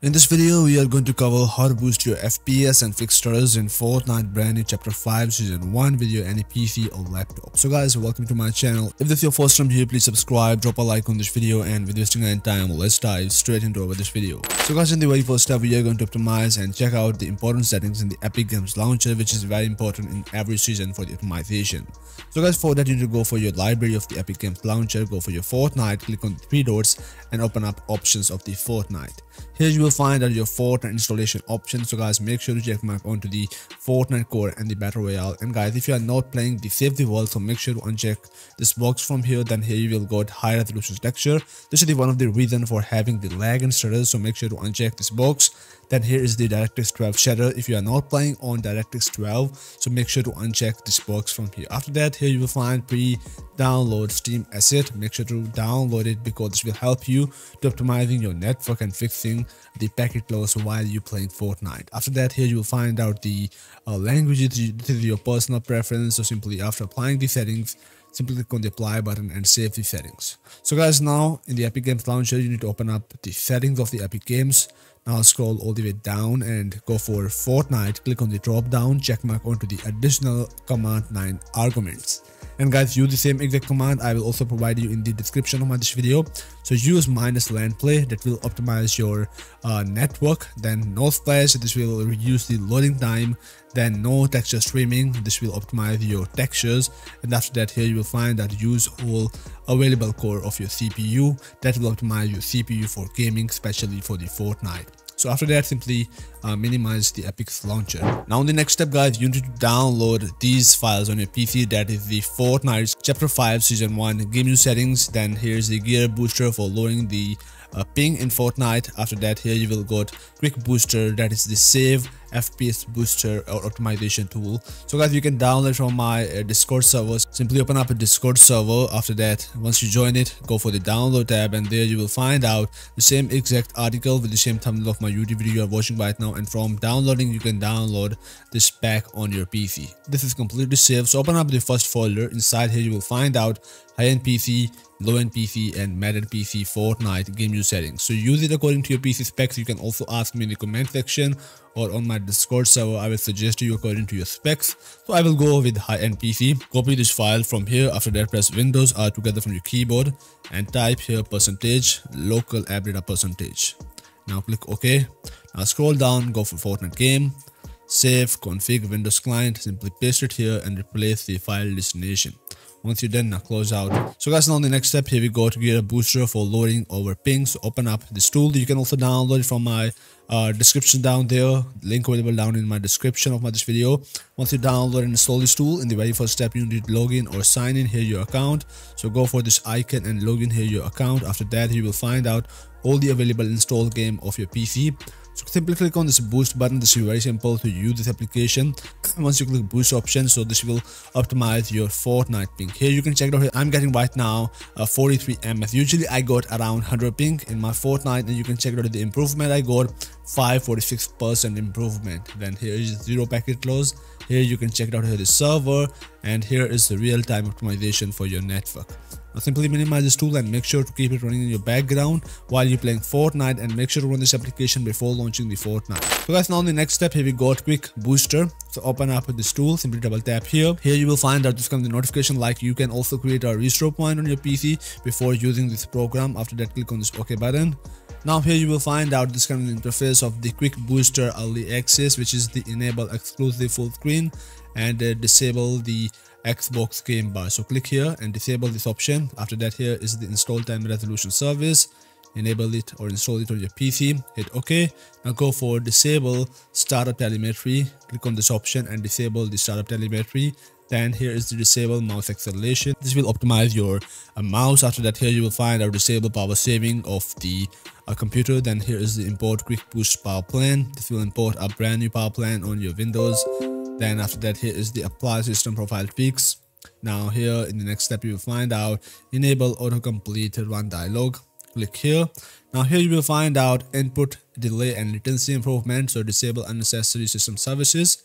In this video, we are going to cover how to boost your FPS and fix stutters in Fortnite brand new chapter 5 season 1 video any PC or laptop. So guys, welcome to my channel. If this is your first time here, please subscribe, drop a like on this video and with wasting any time, let's dive straight into over this video. So guys, in the very first step, we are going to optimize and check out the important settings in the Epic Games Launcher which is very important in every season for the optimization. So guys, for that you need to go for your library of the Epic Games Launcher, go for your Fortnite, click on the three dots and open up options of the Fortnite. Here you find that your Fortnite installation options. So guys, make sure to check mark onto the Fortnite core and the Battle Royale. And guys, if you are not playing the Save the World, so make sure to uncheck this box from here. Then here you will got high resolution texture. This is the one of the reason for having the lag and stutters. So make sure to uncheck this box. Then here is the DirectX 12 shader. If you are not playing on DirectX 12, so make sure to uncheck this box from here. After that, here you will find pre-download streamed asset. Make sure to download it because this will help you to optimizing your network and fixing the packet loss while you playing Fortnite. After that, here you will find out the uh, languages. Is your personal preference. So simply after applying the settings, simply click on the apply button and save the settings. So guys, now in the Epic Games Launcher, you need to open up the settings of the Epic Games. Now scroll all the way down and go for Fortnite. Click on the drop down, checkmark onto the additional command line arguments. And guys, use the same exact command I will also provide you in the description of my this video. So use minus LAN play that will optimize your uh, network. Then no splash, this will reduce the loading time. Then no texture streaming, this will optimize your textures. And after that, here you will find that use all available core of your CPU that will optimize your CPU for gaming, especially for the Fortnite. So after that, simply uh, minimize the Epic's launcher. Now, in the next step, guys, you need to download these files on your PC. That is the Fortnite Chapter 5 Season 1 Game Settings. Then here's the gear booster for lowering the uh, ping in Fortnite. After that, here you will got quick booster. That is the save FPS booster or optimization tool. So guys, you can download from my uh, Discord server. Simply open up a Discord server. After that, once you join it, go for the download tab and there you will find out the same exact article with the same thumbnail of my YouTube video you are watching right now. And from downloading, you can download this pack on your PC. This is completely safe. So open up the first folder. Inside here, you will find out high-end PC, low-end PC, and mid-end PC Fortnite game use settings. So use it according to your PC specs. You can also ask me in the comment section or on my Discord server, I will suggest you according to your specs. So I will go with high-end PC. Copy this file from here. After that, press Windows R together from your keyboard and type here percentage local app data percentage. Now click OK. Now scroll down, go for Fortnite game. Save, config Windows client, simply paste it here and replace the file destination once you're done now close out so guys now the next step here we go to GearUp booster for loading over ping so open up this tool you can also download it from my uh, description down there link available down in my description of my this video once you download and install this tool in the very first step you need to log in or sign in here your account so go for this icon and log in here your account after that you will find out all the available install game of your pc so simply click on this boost button. This is very simple to use this application. Once you click boost option, so this will optimize your Fortnite ping. Here you can check it out. Here. I'm getting right now uh, 43 ms. Usually I got around 100 ping in my Fortnite, and you can check out the improvement I got 546% improvement. Then here is zero packet loss. Here you can check it out here the server, and here is the real-time optimization for your network. Now simply minimize this tool and make sure to keep it running in your background while you're playing Fortnite and make sure to run this application before launching the Fortnite. So guys, now the next step here we got quick booster. So open up this tool, simply double tap here. Here you will find that this comes the notification like you can also create a restore point on your PC before using this program. After that, click on this OK button. Now here you will find out this kind of interface of the quick booster early access which is the enable exclusive full screen and uh, disable the Xbox game bar. So click here and disable this option. After that here is the install time resolution service. Enable it or install it on your PC. Hit OK. Now go for disable startup telemetry. Click on this option and disable the startup telemetry. Then here is the disable mouse acceleration. This will optimize your uh, mouse. After that here you will find our disable power saving of the uh, computer. Then here is the import quick boost power plan. This will import a brand new power plan on your Windows then after that here is the apply system profile tweaks now here in the next step you will find out enable autocomplete run dialog. Click here. Now here you will find out input delay and latency improvement so disable unnecessary system services.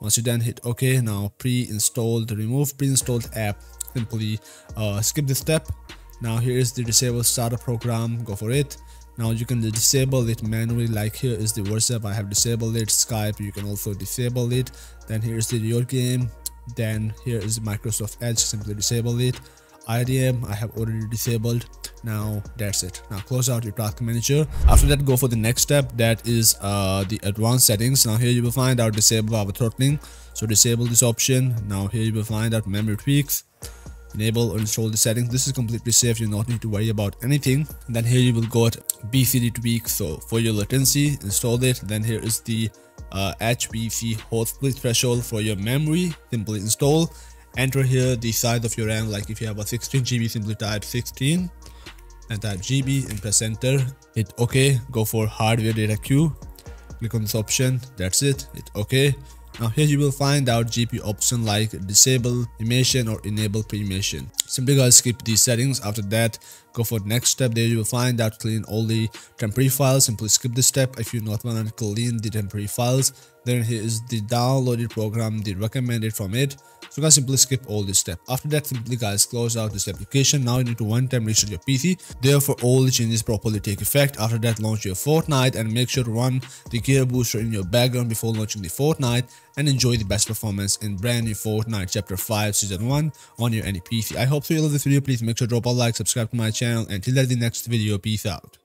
Once you then hit ok. Now pre-installed remove pre-installed app. Simply uh, skip this step. Now here is the disable starter program. Go for it now you can disable it manually. Like here is the whatsapp. I have disabled it. Skype you can also disable it. Then here's the your game. Then here is microsoft edge. Simply disable it. Idm i have already disabled. Now that's it. Now close out your task manager. After that go for the next step. That is uh, the advanced settings. Now here you will find out disable auto throttling. So disable this option. Now here you will find out memory tweaks enable or install the settings. This is completely safe. You do not need to worry about anything. Then here you will go at bcd tweak so for your latency install it. Then here is the uh, HBC host split threshold for your memory. Simply install. Enter here the size of your RAM. Like if you have a 16 GB simply type 16 and type GB and press enter. Hit OK go for hardware data queue. Click on this option. That's it. Hit OK now here you will find out GPU option like disable emission or enable pre-emption. Simply guys skip these settings. After that, go for the next step. There you will find out clean all the temporary files. Simply skip this step if you not want to clean the temporary files. Then here is the downloaded program, the recommended from it. So guys simply skip all this step. After that simply guys close out this application. Now you need to one time restart your PC. Therefore all the changes properly take effect. After that launch your Fortnite and make sure to run the gear booster in your background before launching the Fortnite and enjoy the best performance in brand new Fortnite chapter 5 season 1 on your any PC. I hope so you love this video. Please make sure to drop a like, subscribe to my channel and till the next video. Peace out.